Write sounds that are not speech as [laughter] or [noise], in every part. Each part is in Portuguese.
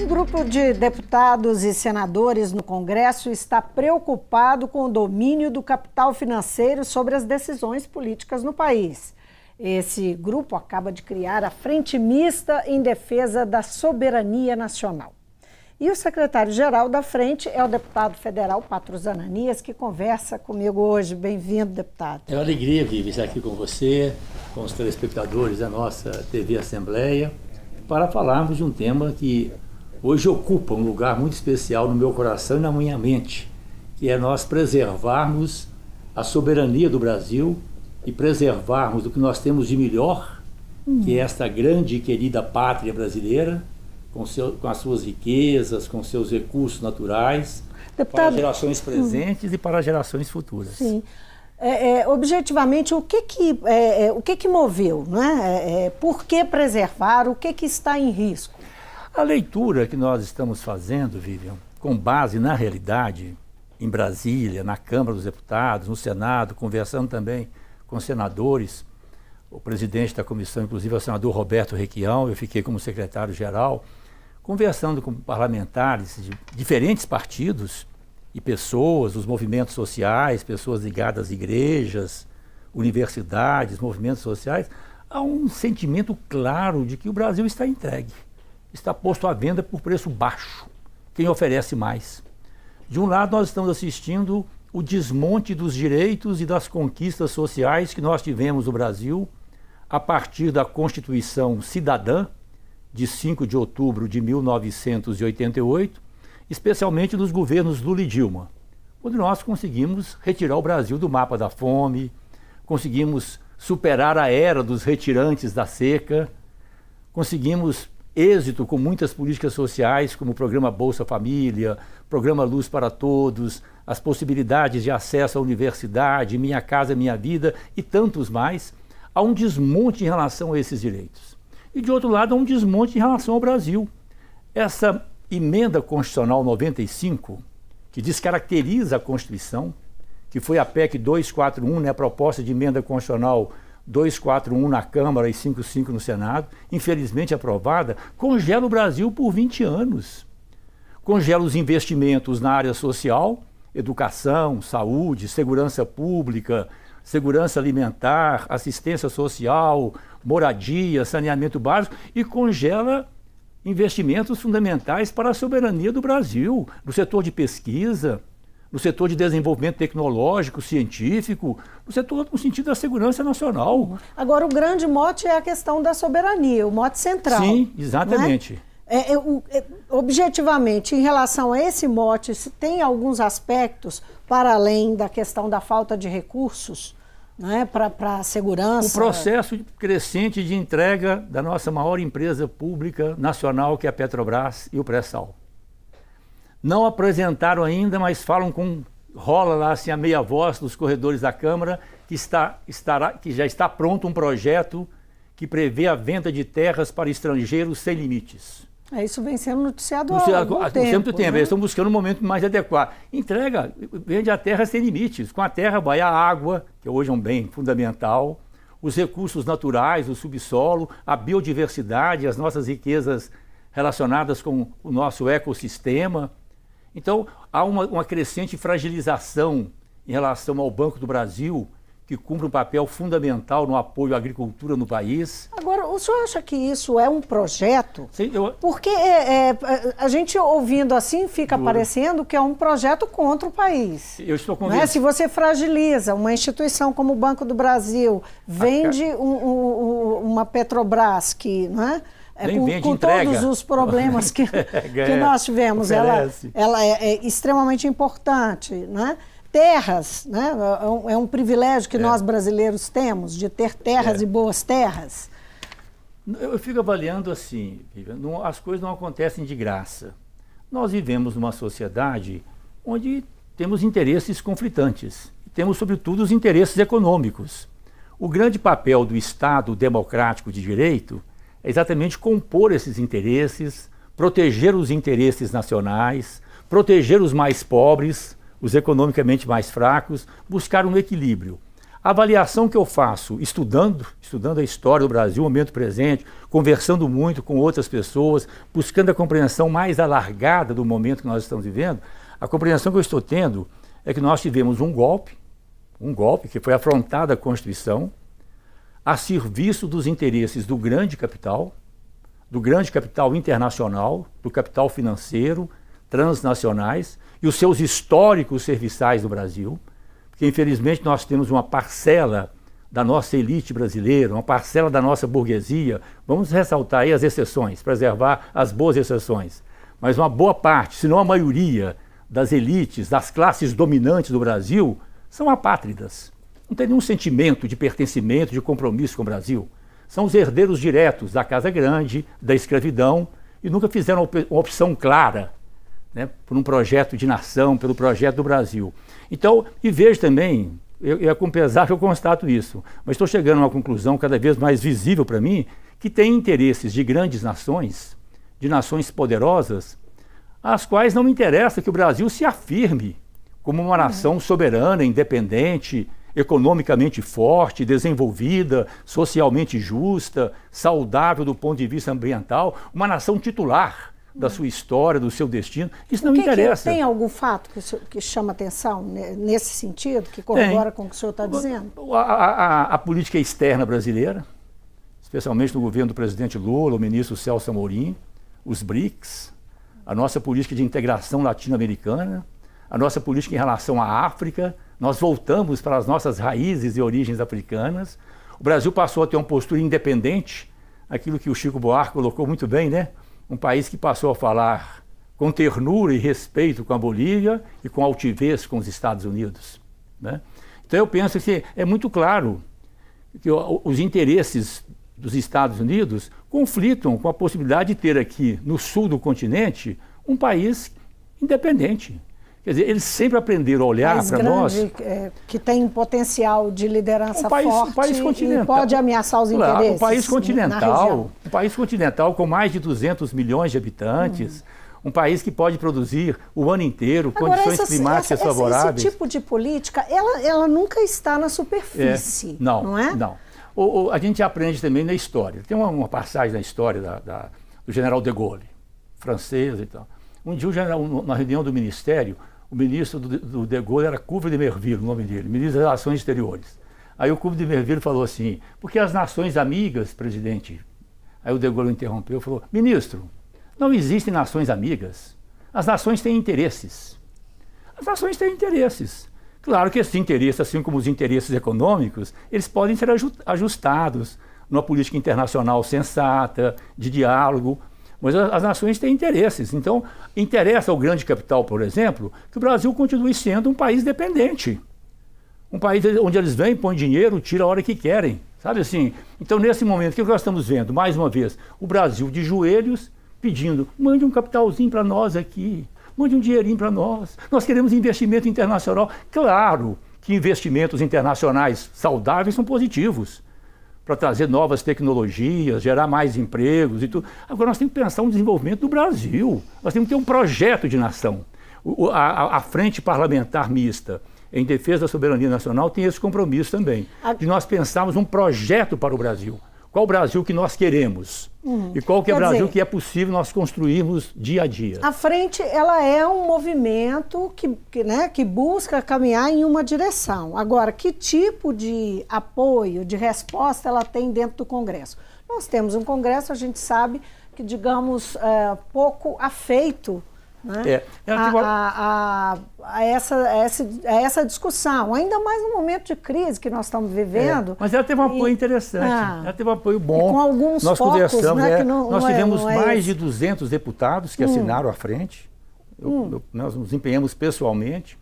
Um grupo de deputados e senadores no Congresso está preocupado com o domínio do capital financeiro sobre as decisões políticas no país. Esse grupo acaba de criar a Frente Mista em Defesa da Soberania Nacional. E o secretário-geral da frente é o deputado federal Patrus Ananias, que conversa comigo hoje. Bem-vindo, deputado. É uma alegria, Vivi, estar aqui com você, com os telespectadores da nossa TV Assembleia, para falarmos de um tema que hoje ocupa um lugar muito especial no meu coração e na minha mente, que é nós preservarmos a soberania do Brasil e preservarmos o que nós temos de melhor, hum. que é esta grande e querida pátria brasileira, com, seu, com as suas riquezas, com seus recursos naturais, Deputado, para gerações presentes hum. e para gerações futuras. Sim. É, é, objetivamente, o que que, é, é o que, que moveu? Né? Por que preservar? O que, que está em risco? A leitura que nós estamos fazendo, Vivian, com base na realidade, em Brasília, na Câmara dos Deputados, no Senado, conversando também com senadores, o presidente da comissão, inclusive, é o senador Roberto Requião, eu fiquei como secretário-geral, conversando com parlamentares de diferentes partidos e pessoas, os movimentos sociais, pessoas ligadas às igrejas, universidades, movimentos sociais, há um sentimento claro de que o Brasil está entregue, está posto à venda por preço baixo. Quem oferece mais? De um lado, nós estamos assistindo o desmonte dos direitos e das conquistas sociais que nós tivemos no Brasil a partir da Constituição Cidadã, de 5 de outubro de 1988, especialmente nos governos Lula e Dilma, quando nós conseguimos retirar o Brasil do mapa da fome, conseguimos superar a era dos retirantes da seca, conseguimos êxito com muitas políticas sociais, como o programa Bolsa Família, programa Luz para Todos, as possibilidades de acesso à universidade, Minha Casa Minha Vida e tantos mais, há um desmonte em relação a esses direitos. E de outro lado, há um desmonte em relação ao Brasil. Essa emenda constitucional 95, que descaracteriza a Constituição, que foi a PEC 241, né, a proposta de emenda constitucional 241 na Câmara e 55 no Senado, infelizmente aprovada, congela o Brasil por 20 anos. Congela os investimentos na área social, educação, saúde, segurança pública, segurança alimentar, assistência social, moradia, saneamento básico e congela investimentos fundamentais para a soberania do Brasil, no setor de pesquisa, no setor de desenvolvimento tecnológico, científico, no setor no sentido da segurança nacional. Agora, o grande mote é a questão da soberania, o mote central. Sim, exatamente. É? É, é, objetivamente, em relação a esse mote, tem alguns aspectos, para além da questão da falta de recursos, né, para a segurança. O processo crescente de entrega da nossa maior empresa pública nacional, que é a Petrobras e o pré-sal. Não apresentaram ainda, mas falam com rola lá assim a meia voz dos corredores da Câmara que está estará que já está pronto um projeto que prevê a venda de terras para estrangeiros sem limites. É, isso vem sendo noticiado, noticiado há, há tempo. muito tempo. Né? Eles estão buscando um momento mais adequado. Entrega, vende a terra sem limites. Com a terra vai a água, que hoje é um bem fundamental, os recursos naturais, o subsolo, a biodiversidade, as nossas riquezas relacionadas com o nosso ecossistema. Então, há uma, uma crescente fragilização em relação ao Banco do Brasil, que cumpre um papel fundamental no apoio à agricultura no país. Agora, o senhor acha que isso é um projeto? Sim, eu... Porque é, é, a gente ouvindo assim fica parecendo que é um projeto contra o país. Eu estou convencido. Né? Se você fragiliza uma instituição como o Banco do Brasil, vende um, um, uma Petrobras que, né? É, com, vende, com todos os problemas [laughs] que, que nós tivemos, ela, ela é, é extremamente importante, né? terras, né? É, é um privilégio que é. nós brasileiros temos de ter terras é. e boas terras. Eu fico avaliando assim, não, as coisas não acontecem de graça. Nós vivemos numa sociedade onde temos interesses conflitantes, temos sobretudo os interesses econômicos. O grande papel do Estado democrático de direito é exatamente compor esses interesses, proteger os interesses nacionais, proteger os mais pobres, os economicamente mais fracos, buscar um equilíbrio. A avaliação que eu faço, estudando, estudando a história do Brasil, o momento presente, conversando muito com outras pessoas, buscando a compreensão mais alargada do momento que nós estamos vivendo, a compreensão que eu estou tendo é que nós tivemos um golpe, um golpe que foi afrontado à Constituição, a serviço dos interesses do grande capital, do grande capital internacional, do capital financeiro, transnacionais e os seus históricos serviçais do Brasil que infelizmente nós temos uma parcela da nossa elite brasileira, uma parcela da nossa burguesia, vamos ressaltar aí as exceções, preservar as boas exceções, mas uma boa parte, se não a maioria, das elites, das classes dominantes do Brasil, são apátridas. Não tem nenhum sentimento de pertencimento, de compromisso com o Brasil. São os herdeiros diretos da Casa Grande, da escravidão, e nunca fizeram uma opção clara né, por um projeto de nação, pelo projeto do Brasil. Então, e vejo também, eu, é com pesar que eu constato isso, mas estou chegando a uma conclusão cada vez mais visível para mim, que tem interesses de grandes nações, de nações poderosas, às quais não me interessa que o Brasil se afirme como uma nação soberana, independente, economicamente forte, desenvolvida, socialmente justa, saudável do ponto de vista ambiental, uma nação titular da sua história, do seu destino. Isso não que interessa. Que tem algum fato que, que, chama atenção nesse sentido, que corrobora tem. com o que o senhor está dizendo? A, a, a, política externa brasileira, especialmente no governo do presidente Lula, o ministro Celso Amorim, os BRICS, a nossa política de integração latino-americana, a nossa política em relação à África, nós voltamos para as nossas raízes e origens africanas. O Brasil passou a ter uma postura independente, aquilo que o Chico Buarque colocou muito bem, né? um país que passou a falar com ternura e respeito com a Bolívia e com altivez com os Estados Unidos. Né? Então eu penso que é muito claro que os interesses dos Estados Unidos conflitam com a possibilidade de ter aqui no sul do continente um país independente, Quer dizer, eles sempre aprenderam a olhar para nós. É, que tem potencial de liderança um país, forte um país continental, pode ameaçar os claro, interesses. Um país continental, um país continental com mais de 200 milhões de habitantes. Hum. Um país que pode produzir o ano inteiro Agora, condições essas, climáticas essa, favoráveis. Esse tipo de política, ela, ela nunca está na superfície, é, não, não é? Não. O, o, a gente aprende também na história. Tem uma, uma passagem na história da, da, do general de Gaulle, francês e tal. Um dia, general, na reunião do ministério, o ministro do, do De Gaulle era Couve de Merville, o nome dele, ministro das Relações Exteriores. Aí o Couve de Merville falou assim, porque as nações amigas, presidente, aí o De Gaulle interrompeu e falou, ministro, não existem nações amigas, as nações têm interesses. As nações têm interesses. Claro que esses interesses, assim como os interesses econômicos, eles podem ser ajustados numa política internacional sensata, de diálogo, mas as nações têm interesses. Então, interessa ao grande capital, por exemplo, que o Brasil continue sendo um país dependente. Um país onde eles vêm, põem dinheiro, tiram a hora que querem. Sabe assim? Então, nesse momento, o que nós estamos vendo? Mais uma vez, o Brasil de joelhos pedindo: mande um capitalzinho para nós aqui, mande um dinheirinho para nós. Nós queremos investimento internacional. Claro que investimentos internacionais saudáveis são positivos para trazer novas tecnologias, gerar mais empregos e tudo. Agora nós temos que pensar no desenvolvimento do Brasil. Nós temos que ter um projeto de nação. O, a, a, frente parlamentar mista em defesa da soberania nacional tem esse compromisso também, de nós pensarmos um projeto para o Brasil qual o Brasil que nós queremos uhum. e qual que é o Brasil dizer, que é possível nós construirmos dia a dia. A frente ela é um movimento que, que, né, que busca caminhar em uma direção. Agora, que tipo de apoio, de resposta ela tem dentro do Congresso? Nós temos um Congresso, a gente sabe que, digamos, é, pouco afeito né? É. é a, a, a, a, essa, a, essa, a essa discussão, ainda mais no momento de crise que nós estamos vivendo. É. Mas ela teve um apoio e, interessante, ah, ela teve um apoio bom. com alguns nós focos, conversamos, né, é, não, nós não é, tivemos é, mais de 200 deputados que hum. assinaram à frente. Eu, hum. eu, nós nos empenhamos pessoalmente.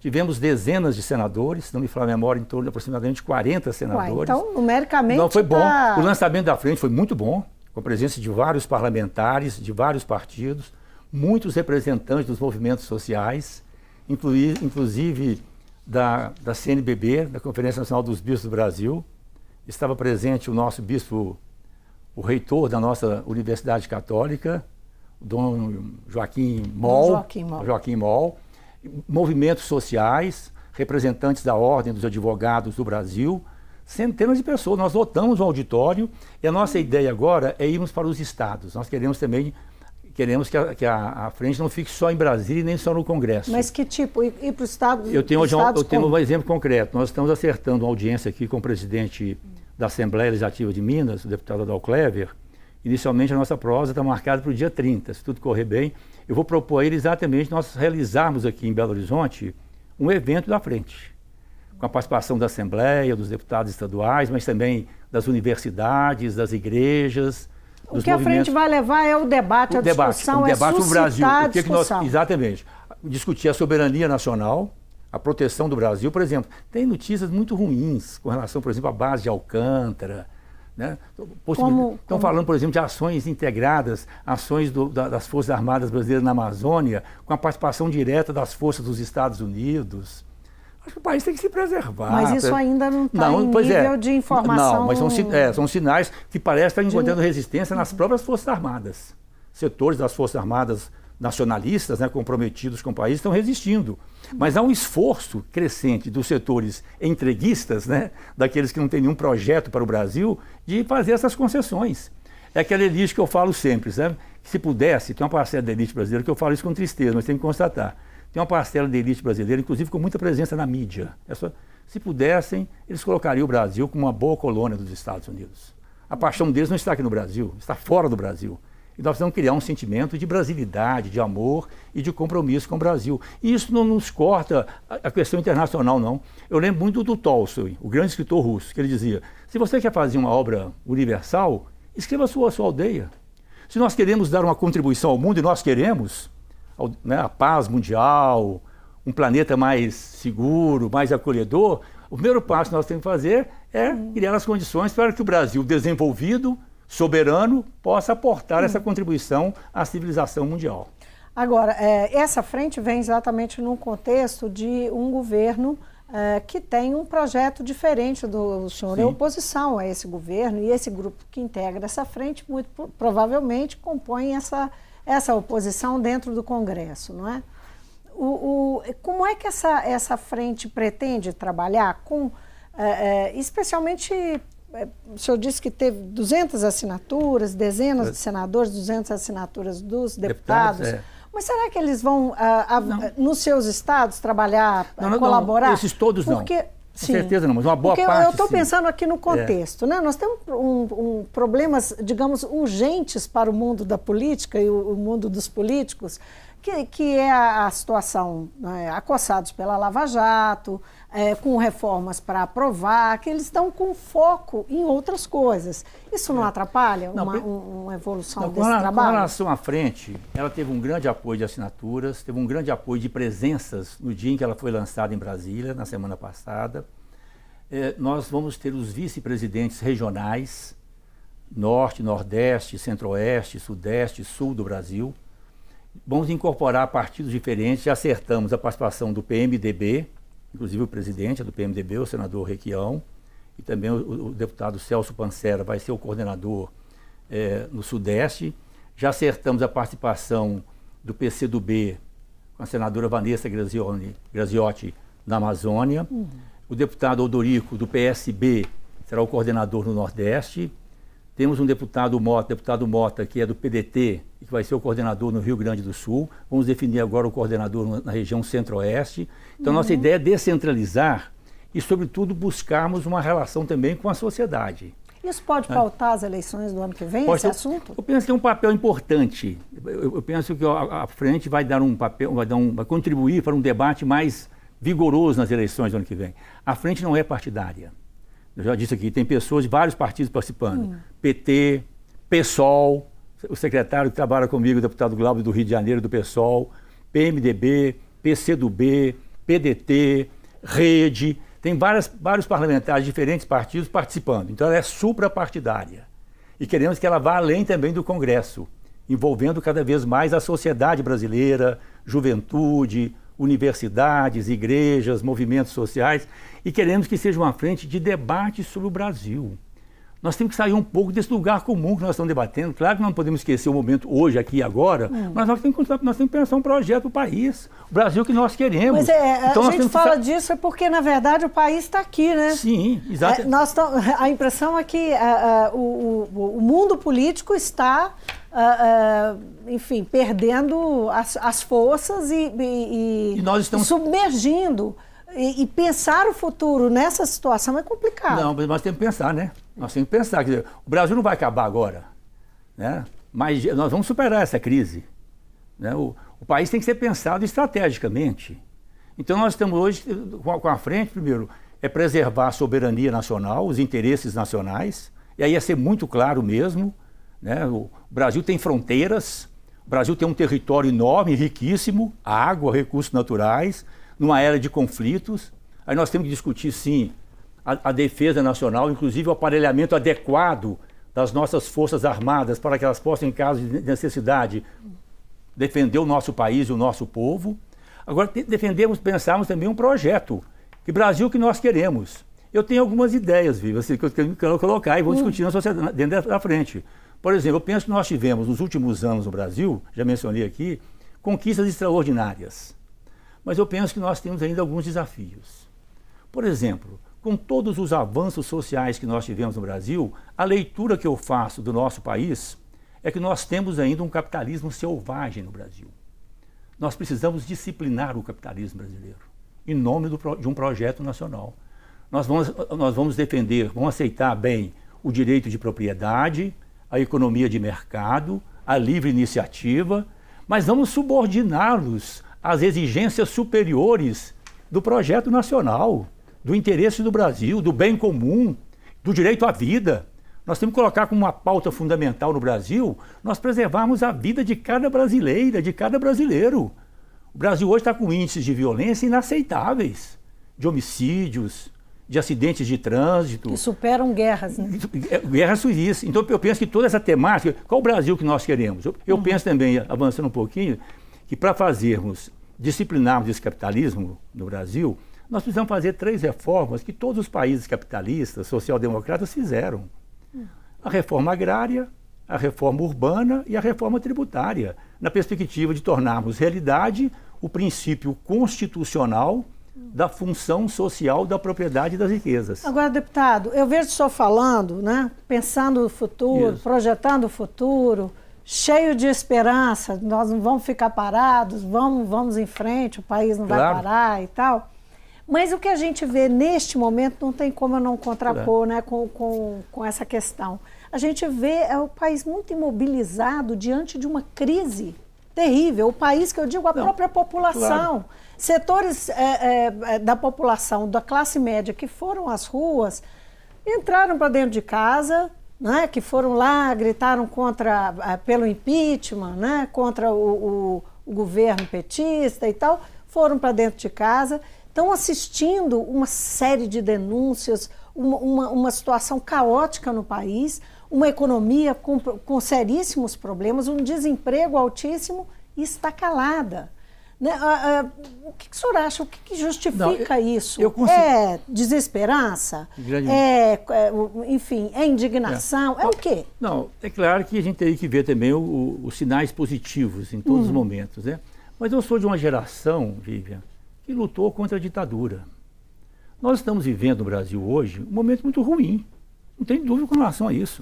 Tivemos dezenas de senadores, se não me falar a memória, em torno de aproximadamente 40 senadores. Uai, então, numericamente. Não, foi bom. Tá... O lançamento da frente foi muito bom, com a presença de vários parlamentares, de vários partidos muitos representantes dos movimentos sociais, inclusive da, da CNBB, da Conferência Nacional dos Bispos do Brasil. Estava presente o nosso bispo, o reitor da nossa Universidade Católica, Dom Joaquim Moll, Joaquim Moll. Joaquim Moll movimentos sociais, representantes da Ordem dos Advogados do Brasil, centenas de pessoas. Nós lotamos o auditório e a nossa ideia agora é irmos para os estados. Nós queremos também queremos que, a, que a, a, frente não fique só em Brasília e nem só no Congresso. Mas que tipo? Ir, ir para os estados? Eu tenho, hoje um, eu tenho um exemplo concreto. Nós estamos acertando uma audiência aqui com o presidente da Assembleia Legislativa de Minas, o deputado Adal Clever. Inicialmente a nossa prosa está marcada para o dia 30, se tudo correr bem. Eu vou propor a ele exatamente nós realizarmos aqui em Belo Horizonte um evento da frente com a participação da Assembleia, dos deputados estaduais, mas também das universidades, das igrejas. O que a frente vai levar é o debate, o a debate, discussão, o é debate no Brasil. O que, que nós, exatamente. Discutir a soberania nacional, a proteção do Brasil. Por exemplo, tem notícias muito ruins com relação, por exemplo, à base de Alcântara. Né? Como, Estão como... falando, por exemplo, de ações integradas, ações do, da, das Forças Armadas Brasileiras na Amazônia, com a participação direta das forças dos Estados Unidos. Acho que o país tem que se preservar. Mas isso ainda não está em é. nível é. de informação. Não, mas são, é, são sinais que parecem estar encontrando de... resistência nas próprias Forças Armadas. Setores das Forças Armadas nacionalistas, né, comprometidos com o país, estão resistindo. Mas há um esforço crescente dos setores entreguistas, né, daqueles que não têm nenhum projeto para o Brasil, de fazer essas concessões. É aquela elite que eu falo sempre, sabe? Que se pudesse, tem uma parcela da elite brasileira que eu falo isso com tristeza, mas tem que constatar tem uma parcela da elite brasileira, inclusive com muita presença na mídia. Essa, se pudessem, eles colocariam o Brasil como uma boa colônia dos Estados Unidos. A paixão deles não está aqui no Brasil, está fora do Brasil. E nós precisamos criar um sentimento de brasilidade, de amor e de compromisso com o Brasil. E isso não nos corta a questão internacional, não. Eu lembro muito do Tolstói, o grande escritor russo, que ele dizia: se você quer fazer uma obra universal, escreva a sua, a sua aldeia. Se nós queremos dar uma contribuição ao mundo, e nós queremos, né, a paz mundial, um planeta mais seguro, mais acolhedor, o primeiro passo que nós temos que fazer é criar as condições para que o Brasil, desenvolvido, soberano, possa aportar essa contribuição à civilização mundial. Agora, é, essa frente vem exatamente num contexto de um governo é, que tem um projeto diferente do senhor, Sim. é oposição a esse governo, e esse grupo que integra essa frente, muito provavelmente, compõe essa essa oposição dentro do Congresso, não é? O, o, como é que essa, essa frente pretende trabalhar com, é, é, especialmente, é, o senhor disse que teve 200 assinaturas, dezenas de senadores, 200 assinaturas dos deputados. deputados é. mas será que eles vão, a, a, nos seus estados, trabalhar, não, não, colaborar? Não, esses todos Porque, não. Com sim, certeza não, mas uma boa porque parte. Eu estou pensando aqui no contexto, é. né? Nós temos um, um, problemas, digamos, urgentes para o mundo da política e o, o mundo dos políticos, que, que é a, a situação né, acossados pela Lava Jato, é, com reformas para aprovar, que eles estão com foco em outras coisas. Isso não é. atrapalha não, uma, uma, evolução não, desse com trabalho? Com relação à frente, ela teve um grande apoio de assinaturas, teve um grande apoio de presenças no dia em que ela foi lançada em Brasília, na semana passada. É, nós vamos ter os vice-presidentes regionais, Norte, Nordeste, Centro-Oeste, Sudeste, Sul do Brasil. Vamos incorporar partidos diferentes, já acertamos a participação do PMDB, inclusive o presidente do PMDB, o senador Requião, e também o, o deputado Celso Pancera vai ser o coordenador é, no Sudeste. Já acertamos a participação do PCdoB com a senadora Vanessa Grazioni, Graziotti na Amazônia. Uhum. O deputado Odorico, do PSB, será o coordenador no Nordeste. Temos um deputado Mota, deputado Mota, que é do PDT, que vai ser o coordenador no Rio Grande do Sul. Vamos definir agora o coordenador na região Centro-Oeste. Então, uhum. nossa ideia é descentralizar e, sobretudo, buscarmos uma relação também com a sociedade. Isso pode pautar as eleições do ano que vem, pode, esse assunto? Eu penso que é um papel importante. Eu, eu penso que a, a, frente vai dar um papel, vai, dar um, vai contribuir para um debate mais vigoroso nas eleições do ano que vem. A frente não é partidária. Eu já disse aqui, tem pessoas de vários partidos participando. Hum. PT, PSOL, o secretário que trabalha comigo, o deputado Glauber do Rio de Janeiro, do PSOL, PMDB, PCdoB, PDT, Rede, tem várias, vários parlamentares de diferentes partidos participando. Então ela é suprapartidária. E queremos que ela vá além também do Congresso, envolvendo cada vez mais a sociedade brasileira, juventude, universidades, igrejas, movimentos sociais, e queremos que seja uma frente de debate sobre o Brasil. Nós temos que sair um pouco desse lugar comum que nós estamos debatendo. Claro que não podemos esquecer o momento hoje, aqui e agora, hum. mas nós temos, que, nós temos que pensar um projeto para o país, o Brasil que nós queremos. Mas é, então, a gente fala que... disso é porque, na verdade, o país está aqui, né? Sim, exato. É, nós [laughs] a impressão é que uh, uh, o, o, mundo político está, uh, enfim, perdendo as, as forças e, e, e, nós estamos... submergindo. E, e, pensar o futuro nessa situação é complicado. Não, mas nós temos que pensar, né? Nós temos que pensar. Quer dizer, o Brasil não vai acabar agora, né? mas nós vamos superar essa crise. Né? O, o país tem que ser pensado estrategicamente. Então nós estamos hoje com a frente, primeiro, é preservar a soberania nacional, os interesses nacionais, e aí é ser muito claro mesmo. Né? O Brasil tem fronteiras, o Brasil tem um território enorme, riquíssimo, água, recursos naturais, numa era de conflitos. Aí nós temos que discutir, sim, a, a defesa nacional, inclusive o aparelhamento adequado das nossas forças armadas para que elas possam, em caso de necessidade, defender o nosso país e o nosso povo. Agora, defendemos, pensarmos também um projeto. Que Brasil que nós queremos. Eu tenho algumas ideias, Viva, assim, que eu quero colocar e vou hum. discutir na sociedade, dentro da frente. Por exemplo, eu penso que nós tivemos, nos últimos anos no Brasil, já mencionei aqui, conquistas extraordinárias. Mas eu penso que nós temos ainda alguns desafios. Por exemplo, com todos os avanços sociais que nós tivemos no Brasil, a leitura que eu faço do nosso país é que nós temos ainda um capitalismo selvagem no Brasil. Nós precisamos disciplinar o capitalismo brasileiro em nome do, de um projeto nacional. Nós vamos, nós vamos defender, vamos aceitar bem o direito de propriedade, a economia de mercado, a livre iniciativa, mas vamos subordiná-los as exigências superiores do projeto nacional, do interesse do Brasil, do bem comum, do direito à vida. Nós temos que colocar como uma pauta fundamental no Brasil nós preservarmos a vida de cada brasileira, de cada brasileiro. O Brasil hoje está com índices de violência inaceitáveis, de homicídios, de acidentes de trânsito. Que superam guerras, né? Guerras suíças. Então eu penso que toda essa temática, qual o Brasil que nós queremos? Eu, eu uhum. penso também, avançando um pouquinho, que para fazermos, disciplinarmos esse capitalismo no Brasil, nós precisamos fazer três reformas que todos os países capitalistas, social-democratas fizeram. A reforma agrária, a reforma urbana e a reforma tributária, na perspectiva de tornarmos realidade o princípio constitucional da função social da propriedade das riquezas. Agora, deputado, eu vejo o senhor falando, né, pensando no futuro, Isso. projetando o futuro, cheio de esperança, nós não vamos ficar parados, vamos, vamos em frente, o país não claro. vai parar e tal. Mas o que a gente vê neste momento não tem como eu não contrapor né, com, com, com essa questão. A gente vê é o país muito imobilizado diante de uma crise terrível. O país que eu digo, a não, própria população. Claro. Setores é, é, é, da população, da classe média que foram às ruas, entraram para dentro de casa, né, que foram lá, gritaram contra, eh, pelo impeachment, né, contra o, o, o governo petista e tal, foram para dentro de casa, estão assistindo uma série de denúncias, uma, uma, uma situação caótica no país, uma economia com, com seríssimos problemas, um desemprego altíssimo e está calada. Né? Ah, ah, o que, que o senhor acha? O que, que justifica Não, eu, isso? Eu consigo... É desesperança? É, é, enfim, é indignação? É. é. o quê? Não, é claro que a gente tem que ver também o, o, os sinais positivos em todos os uhum. momentos. Né? Mas eu sou de uma geração, Vivian, que lutou contra a ditadura. Nós estamos vivendo no Brasil hoje um momento muito ruim. Não tem dúvida com relação a isso.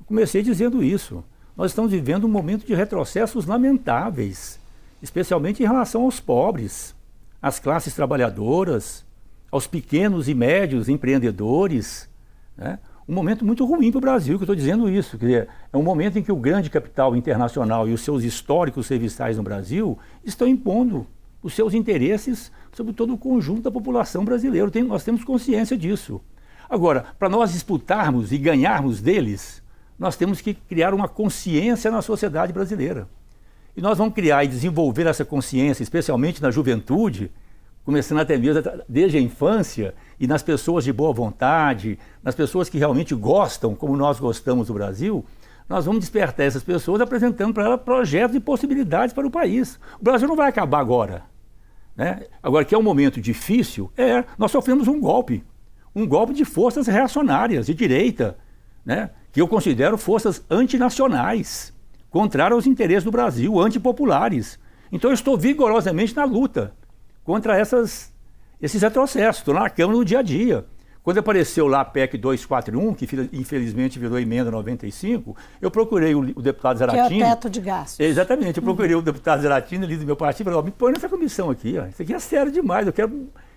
Eu comecei dizendo isso. Nós estamos vivendo um momento de retrocessos lamentáveis especialmente em relação aos pobres, às classes trabalhadoras, aos pequenos e médios empreendedores. Né? Um momento muito ruim para o Brasil, que eu estou dizendo isso. Quer dizer, é um momento em que o grande capital internacional e os seus históricos serviçais no Brasil estão impondo os seus interesses sobre todo o conjunto da população brasileira. Tem, nós temos consciência disso. Agora, para nós disputarmos e ganharmos deles, nós temos que criar uma consciência na sociedade brasileira. E nós vamos criar e desenvolver essa consciência, especialmente na juventude, começando até mesmo desde a infância, e nas pessoas de boa vontade, nas pessoas que realmente gostam, como nós gostamos do Brasil, nós vamos despertar essas pessoas apresentando para elas projetos e possibilidades para o país. O Brasil não vai acabar agora. Né? Agora, que é um momento difícil, é, nós sofremos um golpe. Um golpe de forças reacionárias, de direita, né, que eu considero forças antinacionais, contrárias aos interesses do Brasil, antipopulares. Então eu estou vigorosamente na luta contra essas, esses retrocessos, estou na Câmara no dia a dia. Quando apareceu lá a PEC 241, que infelizmente virou emenda 95, eu procurei o, o deputado Zaratini. Que é o teto de gastos. Exatamente, eu procurei uhum. o deputado Zaratini ali do meu partido e falei, me põe nessa comissão aqui, ó. isso aqui é sério demais, eu quero...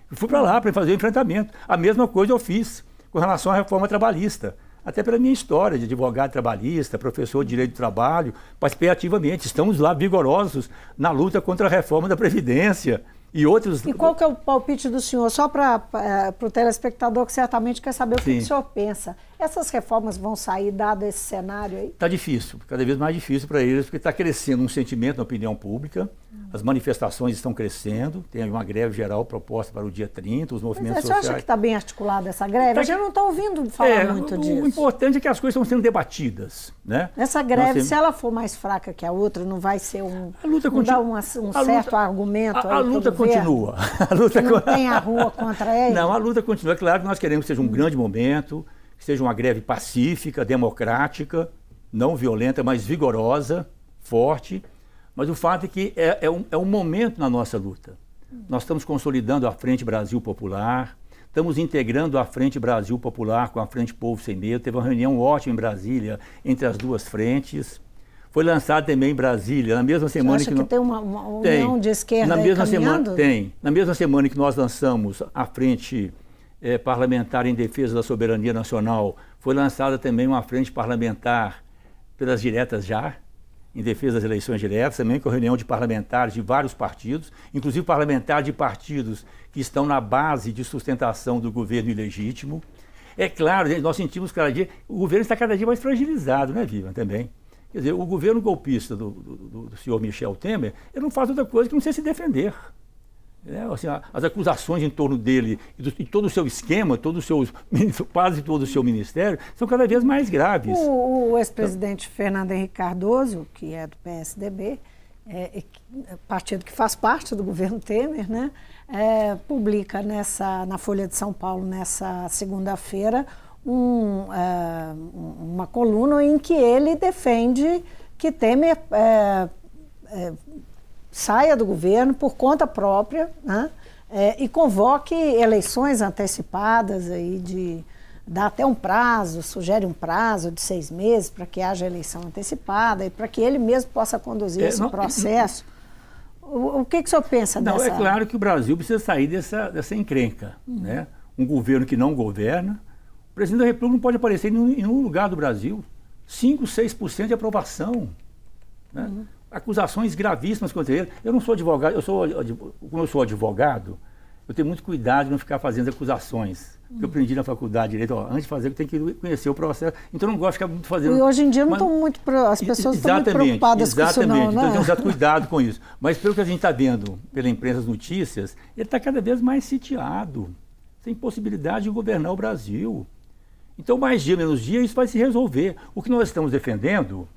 Eu fui para lá para fazer o enfrentamento. A mesma coisa eu fiz com relação à reforma trabalhista. Até pela minha história de advogado trabalhista, professor de direito do trabalho, participei ativamente. Estamos lá vigorosos na luta contra a reforma da Previdência e outros. E qual que é o palpite do senhor? Só para o telespectador que certamente quer saber o que, que, o senhor pensa. Essas reformas vão sair dado esse cenário aí? Está difícil, cada vez mais difícil para eles, porque está crescendo um sentimento na opinião pública, hum. as manifestações estão crescendo, tem uma greve geral proposta para o dia 30, os movimentos Mas, sociais. Você acha que está bem articulada essa greve? Tá... A gente não está ouvindo falar é, muito o, disso. O importante é que as coisas estão sendo debatidas. Né? Essa greve, temos... se ela for mais fraca que a outra, não vai ser um. A luta continua. Um, um certo luta... argumento. A, a luta continua. [laughs] A luta não tem a rua contra [laughs] ele? Não, a luta continua. É claro que nós queremos que seja um hum. grande momento, seja uma greve pacífica, democrática, não violenta, mas vigorosa, forte. Mas o fato é que é, é, um, é um momento na nossa luta. Nós estamos consolidando a Frente Brasil Popular, estamos integrando a Frente Brasil Popular com a Frente Povo Sem Medo. Teve uma reunião ótima em Brasília entre as duas frentes. Foi lançado também em Brasília, na mesma semana Você acha que, que tem uma, uma união de esquerda na mesma caminhando? semana Tem. Na mesma semana que nós lançamos a frente é, parlamentar em defesa da soberania nacional, foi lançada também uma frente parlamentar pelas diretas já, em defesa das eleições diretas, também com reunião de parlamentares de vários partidos, inclusive parlamentares de partidos que estão na base de sustentação do governo ilegítimo. É claro, nós sentimos cada dia, o governo está cada dia mais fragilizado, né, Viva, também. Quer dizer, o governo golpista do, do, do senhor Michel Temer, ele não faz outra coisa que não ser se defender. É, assim, as acusações em torno dele e, do, e, todo o seu esquema, todo o seu, [laughs] quase todo o seu ministério, são cada vez mais graves. O, o ex-presidente então, Fernando Henrique Cardoso, que é do PSDB, é, é, partido que faz parte do governo Temer, né, é, publica nessa, na Folha de São Paulo, nessa segunda-feira, um, é, uma coluna em que ele defende que Temer é, é, saia do governo por conta própria né, e convoque eleições antecipadas aí de dá até um prazo, sugere um prazo de seis meses para que haja eleição antecipada e para que ele mesmo possa conduzir é, esse não, processo. O, o, que, que o senhor pensa não, dessa? É claro que o Brasil precisa sair dessa, dessa encrenca. Uhum. Né? Um governo que não governa, o presidente da República não pode aparecer em nenhum lugar do Brasil. 5, 6% de aprovação. Né? Uhum. Acusações gravíssimas contra ele. Eu não sou advogado, eu sou, como eu sou advogado, eu tenho muito cuidado de não ficar fazendo acusações. Uhum. Eu aprendi na faculdade de direito, ó, antes de fazer, tem que conhecer o processo. Então eu não gosto de ficar muito fazendo. E hoje em dia não estão muito. As pessoas estão muito preocupadas exatamente. com isso, não, Então né? tem um certo cuidado com isso. Mas pelo que a gente está vendo pela imprensa, as notícias, ele está cada vez mais sitiado. Sem possibilidade de governar o Brasil. Então, mais dia, menos dia, isso vai se resolver. O que nós estamos defendendo,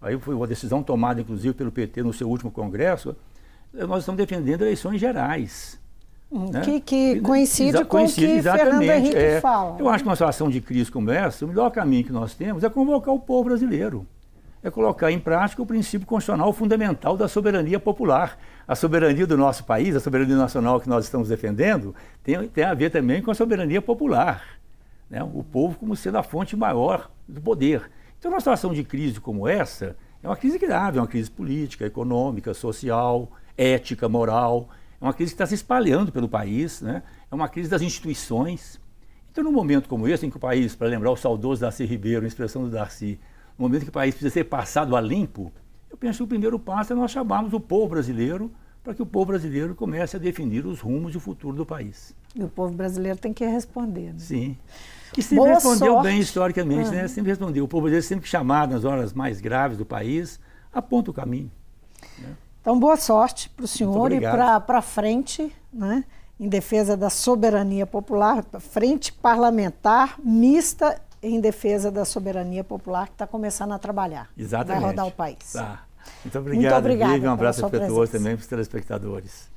aí foi uma decisão tomada, inclusive, pelo PT no seu último congresso, nós estamos defendendo eleições gerais. Hum, né? Que, que coincide Exa com coincide, o que exatamente, Fernando Henrique é, fala. Eu acho que numa situação de crise como essa, o melhor caminho que nós temos é convocar o povo brasileiro. É colocar em prática o princípio constitucional fundamental da soberania popular. A soberania do nosso país, a soberania nacional que nós estamos defendendo, tem, tem a ver também com a soberania popular né? o povo como sendo a fonte maior do poder. Então, numa situação de crise como essa, é uma crise grave, é uma crise política, econômica, social, ética, moral, é uma crise que está se espalhando pelo país, né? é uma crise das instituições. Então, num momento como esse, em que o país, para lembrar o saudoso Darcy Ribeiro, a expressão do Darcy, no momento em que o país precisa ser passado a limpo, eu penso que o primeiro passo é nós chamarmos o povo brasileiro para que o povo brasileiro comece a definir os rumos e o futuro do país. E o povo brasileiro tem que responder. Né? Sim. Que sempre Boa respondeu sorte. bem historicamente, né? Sempre respondeu. O povo brasileiro sempre chamado nas horas mais graves do país, aponta o caminho. Né? Então, boa sorte para o senhor e para frente, né? em defesa da soberania popular, frente parlamentar mista em defesa da soberania popular que está começando a trabalhar. Exatamente. Vai rodar o país. Tá. Muito obrigado, Muito obrigado Um abraço afetuoso também para os telespectadores.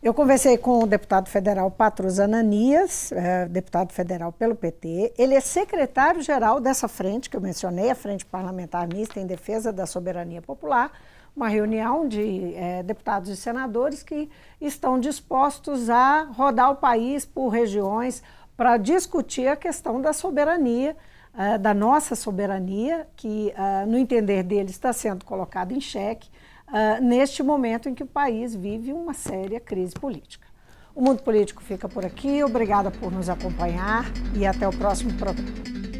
Eu conversei com o deputado federal Patrus Ananias, é, deputado federal pelo PT. Ele é secretário-geral dessa frente que eu mencionei, a Frente Parlamentar Mista em Defesa da Soberania Popular, uma reunião de é, deputados e senadores que estão dispostos a rodar o país por regiões para discutir a questão da soberania, é, da nossa soberania, que, é, no entender deles, está sendo colocada em xeque uh, neste momento em que o país vive uma séria crise política. O Mundo Político fica por aqui. Obrigada por nos acompanhar e até o próximo programa.